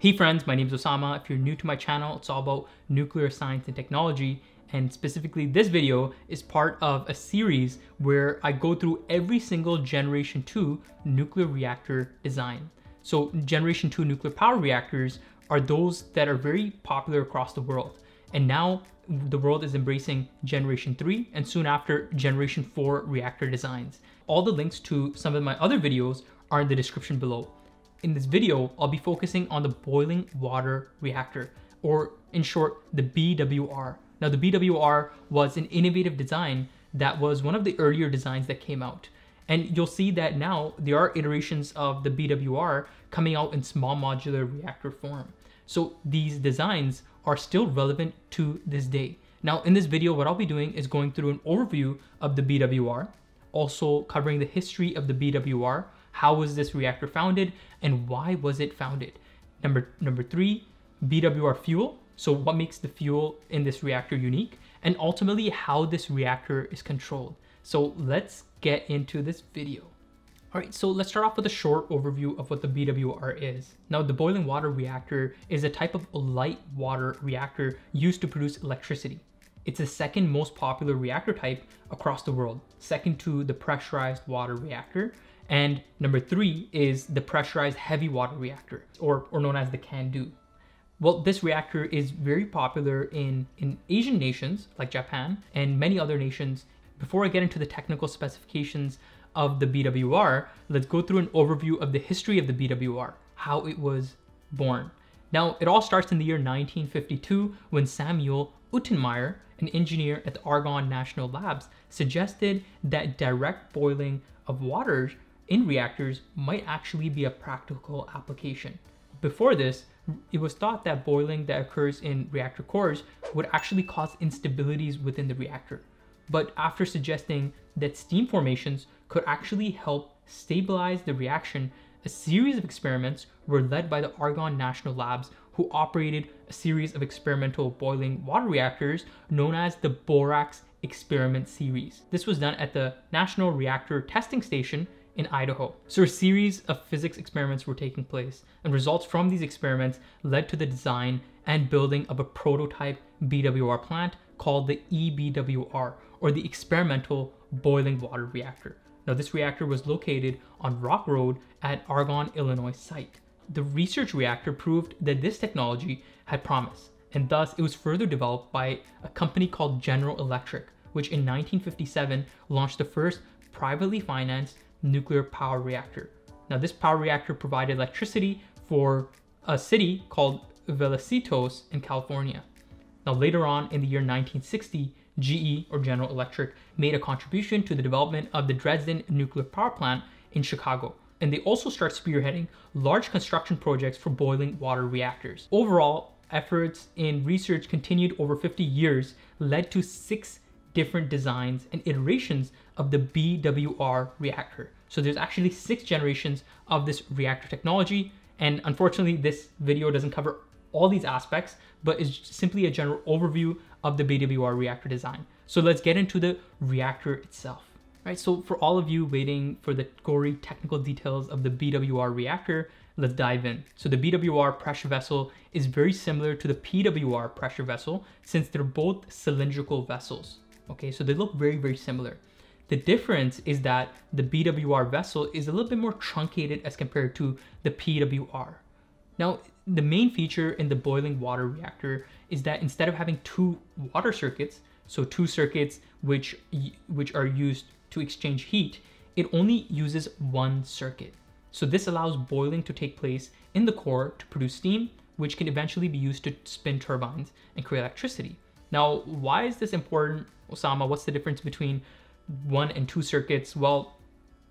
Hey friends, my name is Osama. If you're new to my channel, it's all about nuclear science and technology. And specifically this video is part of a series where I go through every single generation two nuclear reactor design. So generation two nuclear power reactors are those that are very popular across the world. And now the world is embracing generation three and soon after generation four reactor designs. All the links to some of my other videos are in the description below. In this video, I'll be focusing on the boiling water reactor, or in short, the BWR. Now the BWR was an innovative design that was one of the earlier designs that came out. And you'll see that now there are iterations of the BWR coming out in small modular reactor form. So these designs are still relevant to this day. Now in this video, what I'll be doing is going through an overview of the BWR, also covering the history of the BWR, how was this reactor founded and why was it founded? Number, number three, BWR fuel. So what makes the fuel in this reactor unique? And ultimately how this reactor is controlled. So let's get into this video. All right, so let's start off with a short overview of what the BWR is. Now, the boiling water reactor is a type of light water reactor used to produce electricity. It's the second most popular reactor type across the world, second to the pressurized water reactor, and number three is the pressurized heavy water reactor, or, or known as the CANDU. Well, this reactor is very popular in, in Asian nations like Japan and many other nations. Before I get into the technical specifications of the BWR, let's go through an overview of the history of the BWR, how it was born. Now, it all starts in the year 1952 when Samuel Untermyer, an engineer at the Argonne National Labs, suggested that direct boiling of waters in reactors might actually be a practical application. Before this, it was thought that boiling that occurs in reactor cores would actually cause instabilities within the reactor. But after suggesting that steam formations could actually help stabilize the reaction, a series of experiments were led by the Argonne National Labs who operated a series of experimental boiling water reactors known as the Borax Experiment Series. This was done at the National Reactor Testing Station in Idaho. So a series of physics experiments were taking place, and results from these experiments led to the design and building of a prototype BWR plant called the EBWR, or the Experimental Boiling Water Reactor. Now this reactor was located on Rock Road at Argonne, Illinois site. The research reactor proved that this technology had promise, and thus it was further developed by a company called General Electric, which in 1957 launched the first privately financed nuclear power reactor. Now this power reactor provided electricity for a city called Vallecitos in California. Now later on in the year 1960, GE or General Electric made a contribution to the development of the Dresden nuclear power plant in Chicago. And they also start spearheading large construction projects for boiling water reactors. Overall, efforts in research continued over 50 years led to six different designs and iterations of the BWR reactor. So there's actually six generations of this reactor technology. And unfortunately, this video doesn't cover all these aspects, but is simply a general overview of the BWR reactor design. So let's get into the reactor itself. Right, so for all of you waiting for the gory technical details of the BWR reactor, let's dive in. So the BWR pressure vessel is very similar to the PWR pressure vessel since they're both cylindrical vessels. Okay, so they look very, very similar. The difference is that the BWR vessel is a little bit more truncated as compared to the PWR. Now, the main feature in the boiling water reactor is that instead of having two water circuits, so two circuits which, which are used to exchange heat, it only uses one circuit. So this allows boiling to take place in the core to produce steam, which can eventually be used to spin turbines and create electricity. Now, why is this important, Osama? What's the difference between one and two circuits? Well,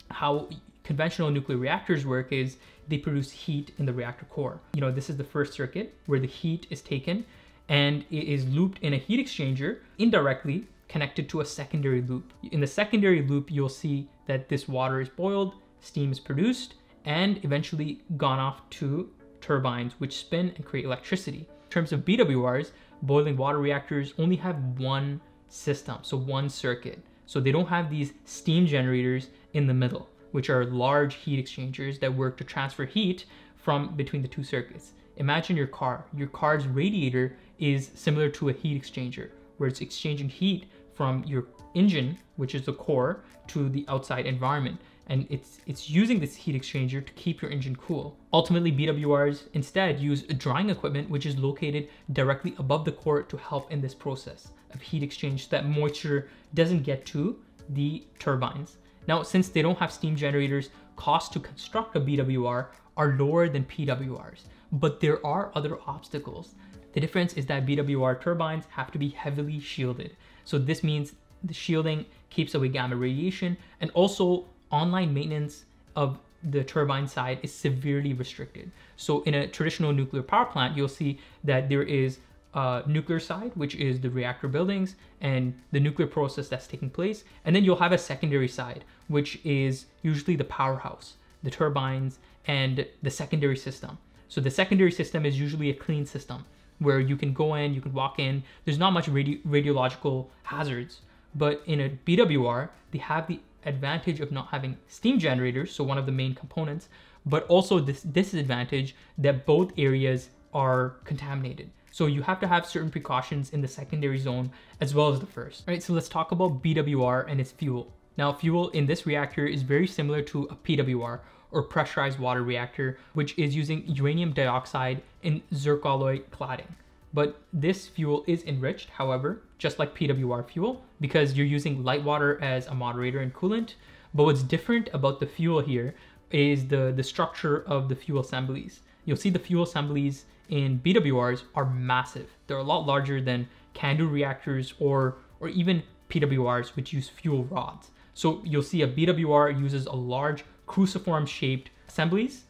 how conventional nuclear reactors work is they produce heat in the reactor core. You know, this is the first circuit where the heat is taken and it is looped in a heat exchanger indirectly connected to a secondary loop. In the secondary loop, you'll see that this water is boiled, steam is produced, and eventually gone off to turbines which spin and create electricity. In terms of BWRs, boiling water reactors only have one system, so one circuit. So they don't have these steam generators in the middle, which are large heat exchangers that work to transfer heat from between the two circuits. imagine your car. Your car's radiator is similar to a heat exchanger, where it's exchanging heat from your engine, which is the core, to the outside environment. And it's, it's using this heat exchanger to keep your engine cool. Ultimately, BWRs instead use drying equipment, which is located directly above the core to help in this process of heat exchange so that moisture doesn't get to the turbines. Now, since they don't have steam generators, costs to construct a BWR are lower than PWRs, but there are other obstacles. The difference is that BWR turbines have to be heavily shielded. So this means the shielding keeps away gamma radiation and also online maintenance of the turbine side is severely restricted. So in a traditional nuclear power plant, you'll see that there is uh, nuclear side, which is the reactor buildings and the nuclear process that's taking place. And then you'll have a secondary side, which is usually the powerhouse, the turbines, and the secondary system. So the secondary system is usually a clean system where you can go in, you can walk in. There's not much radi- radiological hazards. But in a BWR, they have the advantage of not having steam generators, so one of the main components, but also this disadvantage that both areas are contaminated. So you have to have certain precautions in the secondary zone as well as the first. All right, so let's talk about BWR and its fuel. Now fuel in this reactor is very similar to a PWR or pressurized water reactor, which is using uranium dioxide in zircaloy cladding. But this fuel is enriched, however, just like PWR fuel, because you're using light water as a moderator and coolant. But what's different about the fuel here is the, the structure of the fuel assemblies. You'll see the fuel assemblies in BWRs are massive. They're a lot larger than CANDU reactors or, or even PWRs, which use fuel rods. So you'll see a BWR uses a large cruciform shaped assemblies.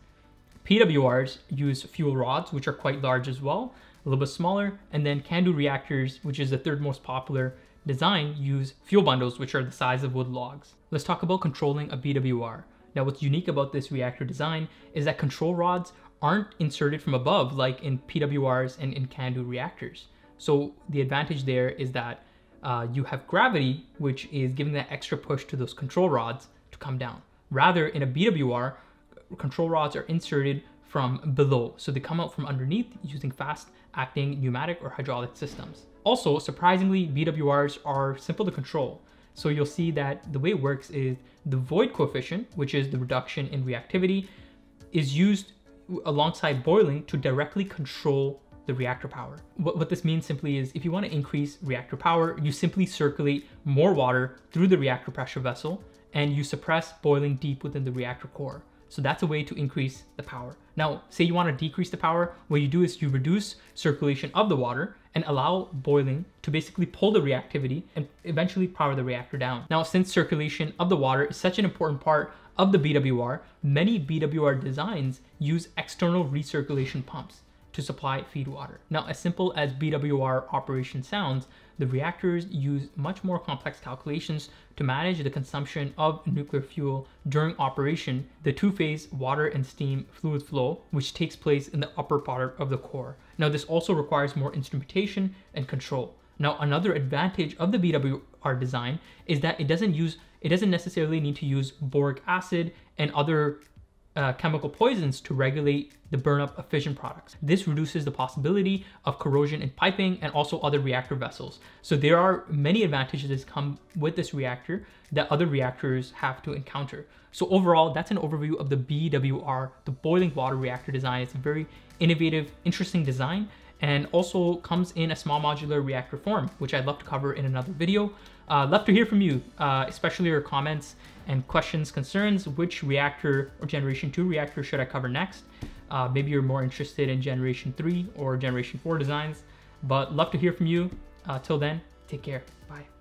PWRs use fuel rods, which are quite large as well, a little bit smaller. And then CANDU reactors, which is the third most popular design, use fuel bundles, which are the size of wood logs. Let's talk about controlling a BWR. Now, what's unique about this reactor design is that control rods aren't inserted from above like in PWRs and in CANDU reactors. So the advantage there is that uh, you have gravity, which is giving that extra push to those control rods to come down. Rather, in a BWR, control rods are inserted from below. So they come out from underneath using fast acting pneumatic or hydraulic systems. Also, surprisingly, BWRs are simple to control. So you'll see that the way it works is the void coefficient, which is the reduction in reactivity, is used alongside boiling to directly control the reactor power. What, what this means simply is if you want to increase reactor power, you simply circulate more water through the reactor pressure vessel and you suppress boiling deep within the reactor core. So that's a way to increase the power. Now, say you want to decrease the power, what you do is you reduce circulation of the water and allow boiling to basically pull the reactivity and eventually power the reactor down. Now, since circulation of the water is such an important part of the BWR, many BWR designs use external recirculation pumps to supply feed water. Now, as simple as BWR operation sounds, the reactors use much more complex calculations to manage the consumption of nuclear fuel during operation, the two-phase water and steam fluid flow, which takes place in the upper part of the core. Now, this also requires more instrumentation and control. Now, another advantage of the BWR design is that it doesn't use it doesn't necessarily need to use boric acid and other uh, chemical poisons to regulate the burnup of fission products. This reduces the possibility of corrosion in piping and also other reactor vessels. So there are many advantages that come with this reactor that other reactors have to encounter. So overall, that's an overview of the BWR, the boiling water reactor design. It's a very innovative, interesting design and also comes in a small modular reactor form, which I'd love to cover in another video. Uh, love to hear from you, uh, especially your comments and questions, concerns. Which reactor or generation 2 reactor should I cover next? Uh, maybe you're more interested in generation 3 or generation 4 designs, but love to hear from you. Uh, till then, take care. Bye.